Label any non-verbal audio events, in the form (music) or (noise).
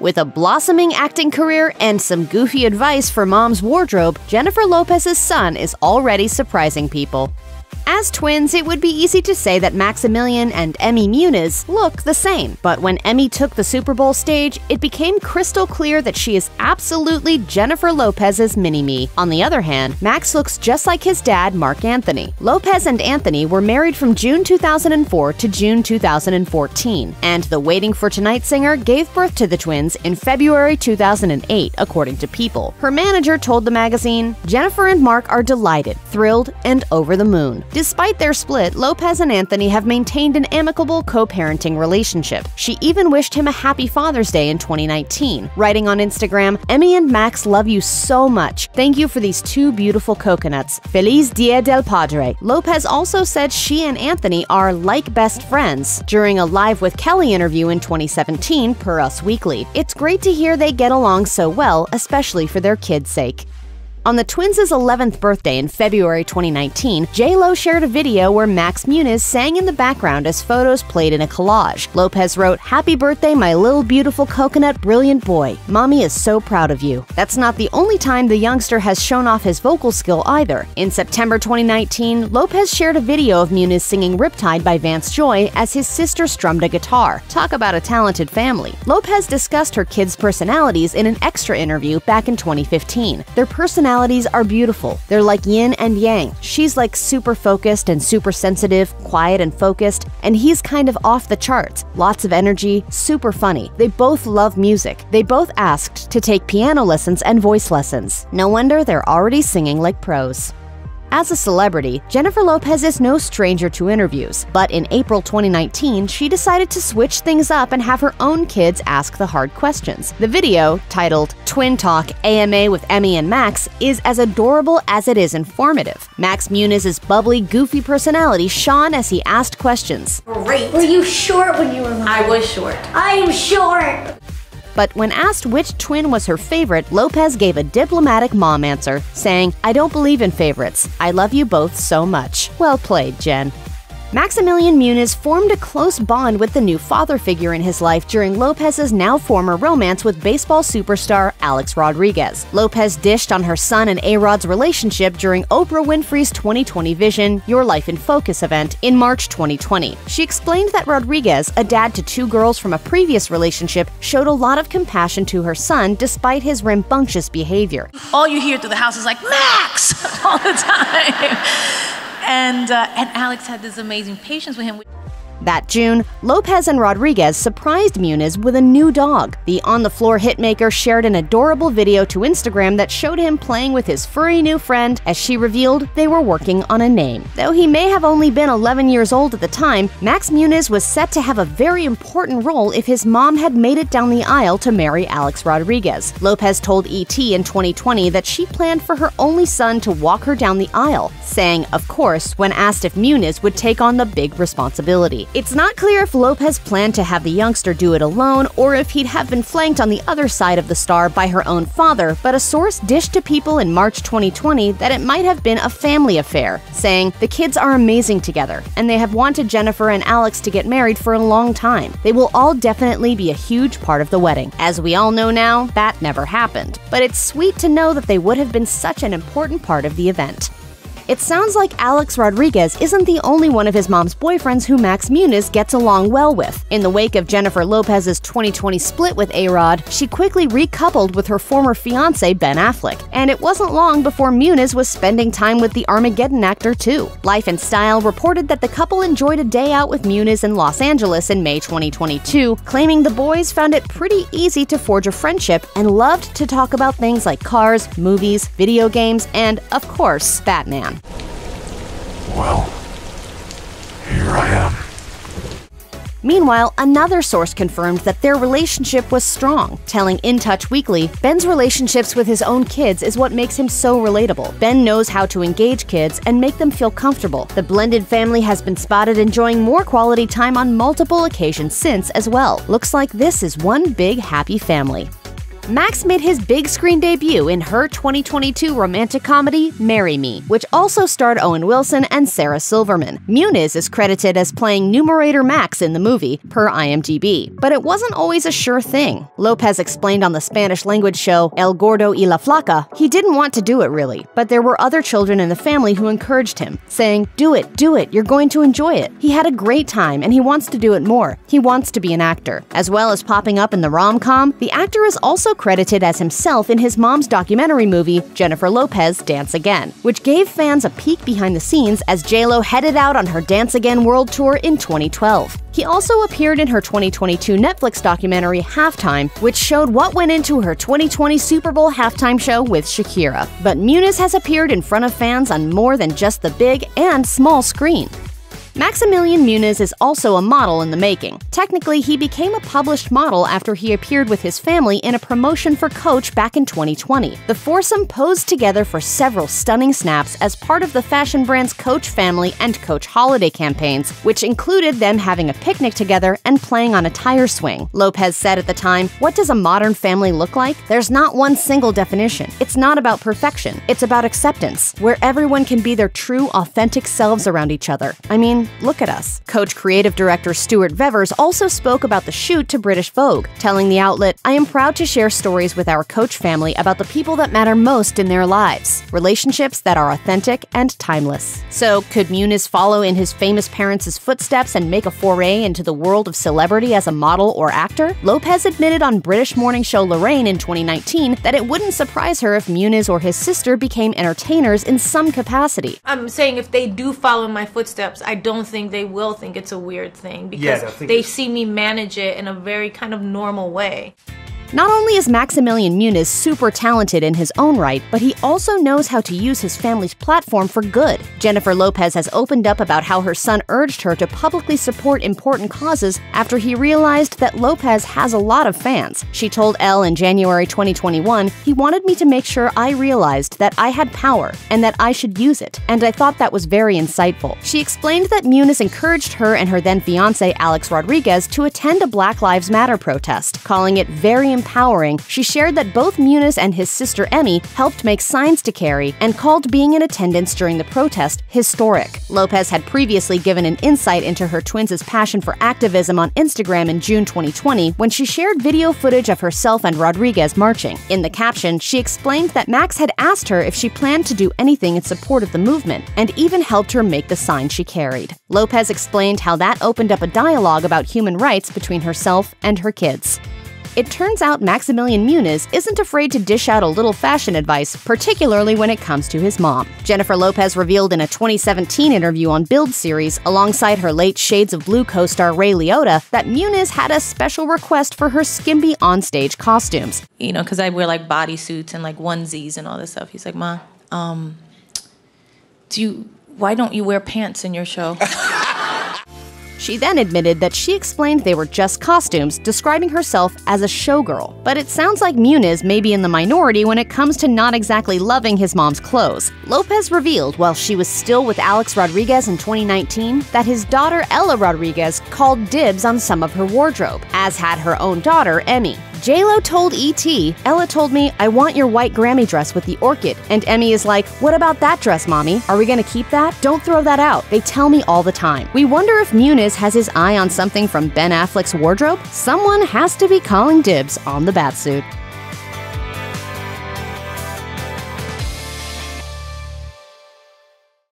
With a blossoming acting career and some goofy advice for mom's wardrobe, Jennifer Lopez's son is already surprising people. As twins, it would be easy to say that Maximilian and Emme Muniz look the same. But when Emme took the Super Bowl stage, it became crystal clear that she is absolutely Jennifer Lopez's mini me. On the other hand, Max looks just like his dad, Marc Anthony. Lopez and Anthony were married from June 2004 to June 2014, and the Waiting for Tonight singer gave birth to the twins in February 2008, according to People. Her manager told the magazine, Jennifer and Marc are delighted, thrilled, and over the moon. Despite their split, Lopez and Anthony have maintained an amicable co parenting relationship. She even wished him a happy Father's Day in 2019, writing on Instagram Emme and Max love you so much. Thank you for these two beautiful coconuts. Feliz Dia del Padre. Lopez also said she and Anthony are like best friends during a Live with Kelly interview in 2017 per Us Weekly. It's great to hear they get along so well, especially for their kids' sake. On the twins' 11th birthday in February 2019, J-Lo shared a video where Max Muniz sang in the background as photos played in a collage. Lopez wrote, Happy birthday, my little beautiful coconut brilliant boy. Mommy is so proud of you. That's not the only time the youngster has shown off his vocal skill either. In September 2019, Lopez shared a video of Muniz singing Riptide by Vance Joy as his sister strummed a guitar. Talk about a talented family. Lopez discussed her kids' personalities in an extra interview back in 2015. Their personalities personalities are beautiful. They're like yin and yang. She's like super focused and super sensitive, quiet and focused, and he's kind of off the charts. Lots of energy, super funny. They both love music. They both asked to take piano lessons and voice lessons. No wonder they're already singing like pros. As a celebrity, Jennifer Lopez is no stranger to interviews, but in April 2019, she decided to switch things up and have her own kids ask the hard questions. The video, titled Twin Talk AMA with Emme and Max, is as adorable as it is informative. Max Muniz's bubbly, goofy personality shone as he asked questions. Great. Were you short when you were little? I was short. I am short. But when asked which twin was her favorite, Lopez gave a diplomatic mom answer, saying, I don't believe in favorites. I love you both so much. Well played, Jen. Maximilian Muniz formed a close bond with the new father figure in his life during Lopez's now former romance with baseball superstar Alex Rodriguez. Lopez dished on her son and A-Rod's relationship during Oprah Winfrey's 2020 Vision Your Life in Focus event in March 2020. She explained that Rodriguez, a dad to two girls from a previous relationship, showed a lot of compassion to her son despite his rambunctious behavior. All you hear through the house is like, Max! (laughs) all the time and uh, and Alex had this amazing patience with him. That June, Lopez and Rodriguez surprised Muniz with a new dog. The on the floor hitmaker shared an adorable video to Instagram that showed him playing with his furry new friend. As she revealed, they were working on a name. Though he may have only been 11 years old at the time, Max Muniz was set to have a very important role if his mom had made it down the aisle to marry Alex Rodriguez. Lopez told ET in 2020 that she planned for her only son to walk her down the aisle, saying, of course, when asked if Muniz would take on the big responsibility. It's not clear if Lopez planned to have the youngster do it alone or if he'd have been flanked on the other side of the star by her own father, but a source dished to people in March 2020 that it might have been a family affair, saying, The kids are amazing together, and they have wanted Jennifer and Alex to get married for a long time. They will all definitely be a huge part of the wedding. As we all know now, that never happened, but it's sweet to know that they would have been such an important part of the event. It sounds like Alex Rodriguez isn't the only one of his mom's boyfriends who Max Muniz gets along well with. In the wake of Jennifer Lopez's 2020 split with A-Rod, she quickly recoupled with her former fiance Ben Affleck, and it wasn't long before Muniz was spending time with the Armageddon actor too. Life and Style reported that the couple enjoyed a day out with Muniz in Los Angeles in May 2022, claiming the boys found it pretty easy to forge a friendship and loved to talk about things like cars, movies, video games, and, of course, Batman. Well, here I am. Meanwhile, another source confirmed that their relationship was strong, telling In Touch Weekly, Ben's relationships with his own kids is what makes him so relatable. Ben knows how to engage kids and make them feel comfortable. The blended family has been spotted enjoying more quality time on multiple occasions since as well. Looks like this is one big happy family. Max made his big screen debut in her 2022 romantic comedy, Marry Me, which also starred Owen Wilson and Sarah Silverman. Muniz is credited as playing Numerator Max in the movie, per IMDb, but it wasn't always a sure thing. Lopez explained on the Spanish language show El Gordo y la Flaca he didn't want to do it really, but there were other children in the family who encouraged him, saying, Do it, do it, you're going to enjoy it. He had a great time and he wants to do it more. He wants to be an actor. As well as popping up in the rom com, the actor is also credited as himself in his mom's documentary movie, Jennifer Lopez Dance Again, which gave fans a peek behind the scenes as JLo headed out on her Dance Again world tour in 2012. He also appeared in her 2022 Netflix documentary Halftime, which showed what went into her 2020 Super Bowl halftime show with Shakira. But Muniz has appeared in front of fans on more than just the big and small screen. Maximilian Muniz is also a model in the making. Technically, he became a published model after he appeared with his family in a promotion for Coach back in 2020. The foursome posed together for several stunning snaps as part of the fashion brand's Coach family and Coach holiday campaigns, which included them having a picnic together and playing on a tire swing. Lopez said at the time, What does a modern family look like? There's not one single definition. It's not about perfection, it's about acceptance, where everyone can be their true, authentic selves around each other. I mean, look at us. Coach creative director Stuart Vevers also spoke about the shoot to British Vogue, telling the outlet, I am proud to share stories with our Coach family about the people that matter most in their lives, relationships that are authentic and timeless. So, could Muniz follow in his famous parents' footsteps and make a foray into the world of celebrity as a model or actor? Lopez admitted on British morning show Lorraine in 2019 that it wouldn't surprise her if Muniz or his sister became entertainers in some capacity. I'm saying if they do follow my footsteps, I don't think they will think it's a weird thing because they'll they see me manage it in a very kind of normal way. Not only is Maximilian Muniz super talented in his own right, but he also knows how to use his family's platform for good. Jennifer Lopez has opened up about how her son urged her to publicly support important causes after he realized that Lopez has a lot of fans. She told Elle in January 2021, He wanted me to make sure I realized that I had power and that I should use it, and I thought that was very insightful. She explained that Muniz encouraged her and her then fiance Alex Rodriguez to attend a Black Lives Matter protest, calling it very empowering, she shared that both Muniz and his sister Emme helped make signs to carry and called being in attendance during the protest historic. Lopez had previously given an insight into her twins' passion for activism on Instagram in June 2020 when she shared video footage of herself and Rodriguez marching. In the caption, she explained that Max had asked her if she planned to do anything in support of the movement and even helped her make the sign she carried. Lopez explained how that opened up a dialogue about human rights between herself and her kids. It turns out Maximilian Muniz isn't afraid to dish out a little fashion advice, particularly when it comes to his mom. Jennifer Lopez revealed in a 2017 interview on Build series, alongside her late Shades of Blue co star Ray Liotta, that Muniz had a special request for her skimpy onstage costumes. You know, because I wear like bodysuits and like onesies and all this stuff. He's like, Ma, um, do you, why don't you wear pants in your show? (laughs) She then admitted that she explained they were just costumes, describing herself as a showgirl. But it sounds like Muniz may be in the minority when it comes to not exactly loving his mom's clothes. Lopez revealed while she was still with Alex Rodriguez in 2019 that his daughter Ella Rodriguez called dibs on some of her wardrobe, as had her own daughter Emme. JLo told ET, Ella told me, I want your white Grammy dress with the orchid. And Emme is like, What about that dress, mommy? Are we gonna keep that? Don't throw that out. They tell me all the time. We wonder if Muniz has his eye on something from Ben Affleck's wardrobe? Someone has to be calling dibs on the batsuit.